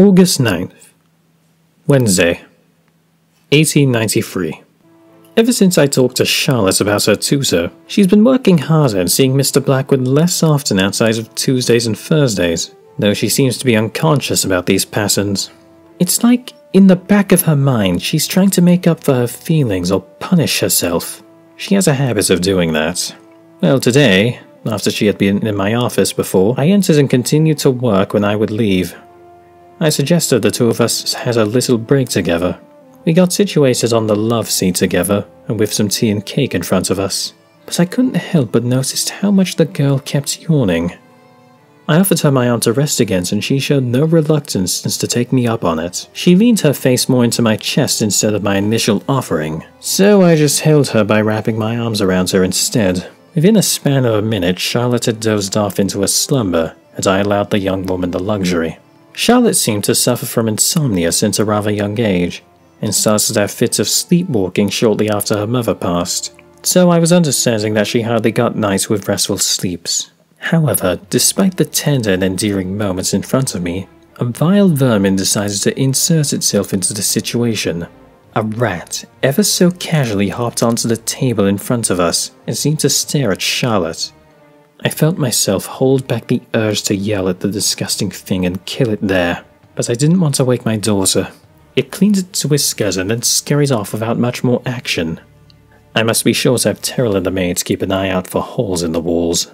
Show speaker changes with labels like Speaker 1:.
Speaker 1: August 9th, Wednesday, 1893. Ever since I talked to Charlotte about her tutor, she's been working harder and seeing Mr. Blackwood less often outside of Tuesdays and Thursdays, though she seems to be unconscious about these patterns. It's like, in the back of her mind, she's trying to make up for her feelings or punish herself. She has a habit of doing that. Well, today, after she had been in my office before, I entered and continued to work when I would leave. I suggested the two of us had a little break together. We got situated on the love seat together, and with some tea and cake in front of us. But I couldn't help but notice how much the girl kept yawning. I offered her my arm to rest against, and she showed no reluctance to take me up on it. She leaned her face more into my chest instead of my initial offering, so I just held her by wrapping my arms around her instead. Within a span of a minute, Charlotte had dozed off into a slumber, and I allowed the young woman the luxury. Charlotte seemed to suffer from insomnia since a rather young age, and started to have fits of sleepwalking shortly after her mother passed. So I was understanding that she hardly got nights with restful sleeps. However, despite the tender and endearing moments in front of me, a vile vermin decided to insert itself into the situation. A rat ever so casually hopped onto the table in front of us and seemed to stare at Charlotte. I felt myself hold back the urge to yell at the disgusting thing and kill it there, but I didn't want to wake my daughter. It cleans its whiskers and then scurries off without much more action. I must be sure to have Terrell and the maids keep an eye out for holes in the walls.